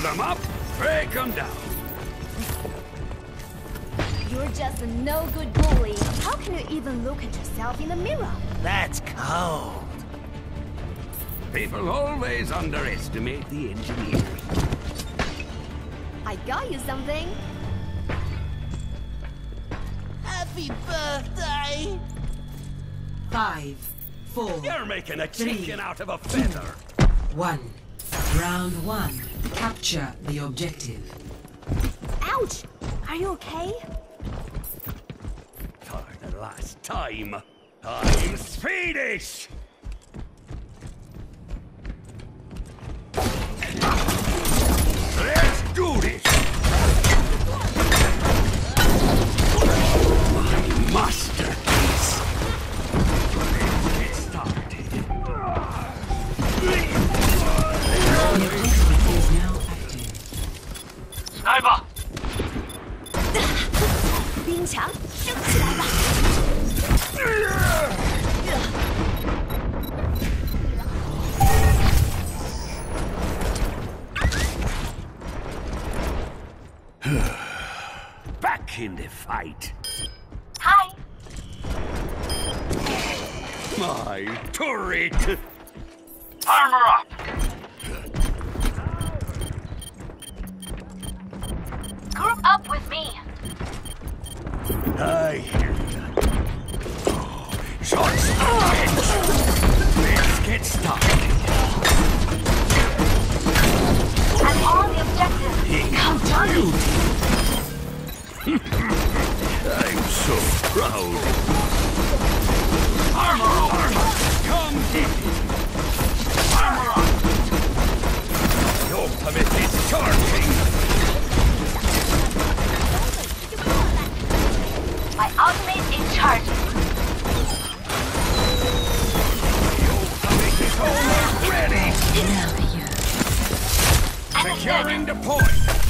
Hold them up, break them down. You're just a no-good bully. How can you even look at yourself in the mirror? That's cold. People always underestimate the engineers. I got you something. Happy birthday! Five, four, You're making a Three. chicken out of a feather. one. Round one. Capture the objective. Ouch! Are you okay? For the last time, I'm Swedish! active. Sniper! 冰强，升起来吧！ Back in the fight. Hi. My turret! Armor up! I'm so proud. Armor, armor. Come it. Armor up. The ultimate is charging. My ultimate is charging. The ultimate is almost ready. Securing the point.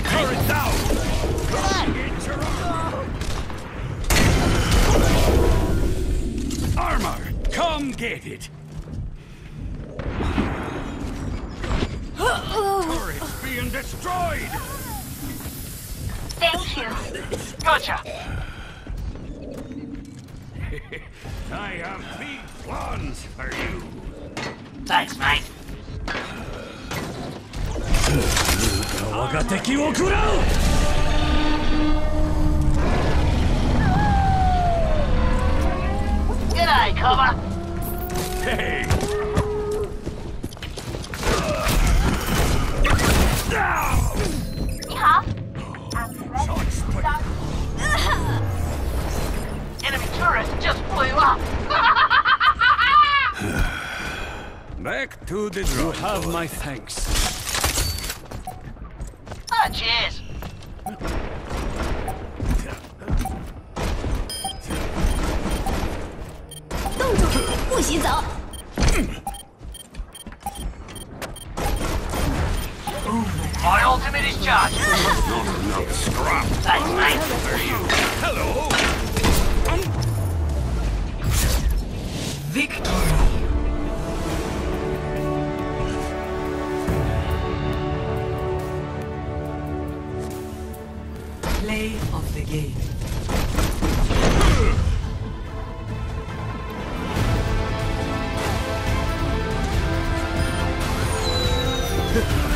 Enemy turret down. Armor. Armor, come get it. Turret's being destroyed. Thank you. Gotcha! I have big plans for you. Thanks, mate! 我が敵を食らう G'day, cover! Hey! 你好。I'm ready. Shots put Enemy turret just blew up! Back to the drawing. You have my thanks. My ultimate is charged. Not enough no. Scrap. That's mine. Where are you? Hello. Victory. Play of the game.